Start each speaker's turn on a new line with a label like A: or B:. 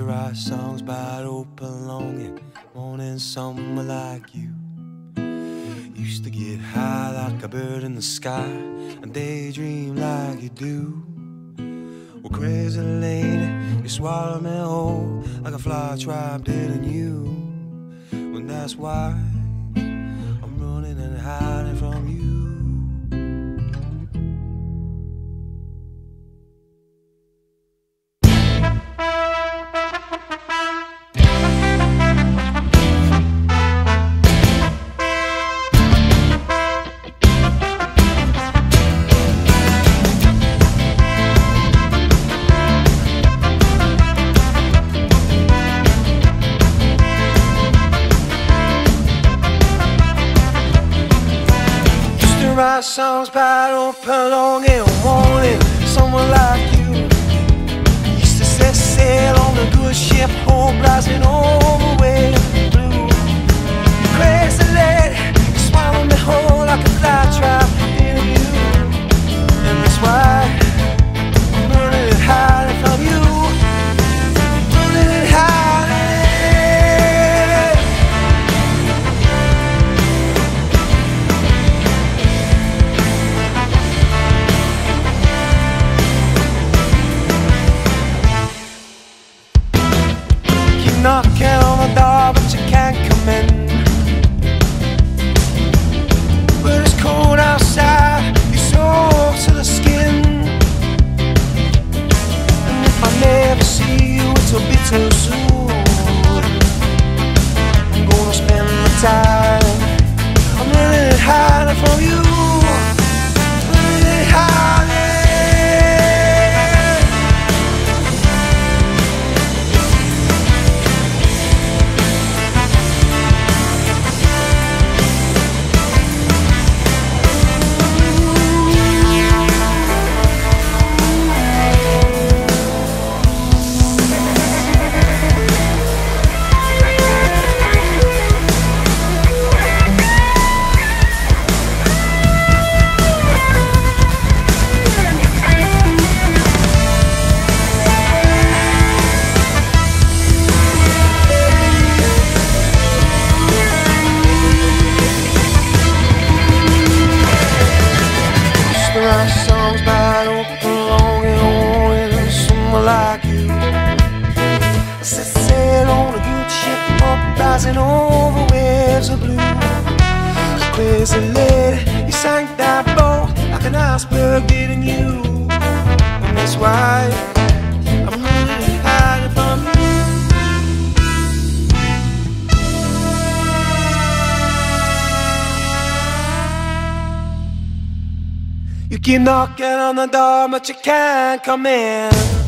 A: to write songs about open longing, wanting someone like you. Used to get high like a bird in the sky and daydream like you do. Well, crazy lady, you swallow me whole like a fly trapped in you. Well, that's why I'm running and hiding from you. Write songs about open longing, wanting someone like you. Used to set sail knocking on the door, but you can't come in. But it's cold outside, you're soaked to the skin. And if I never see you, it'll be too soon. Uprising over waves of blue. Crazy lady, you sank that boat like an iceberg didn't you? And that's why I'm and hiding from you. You keep knocking on the door, but you can't come in.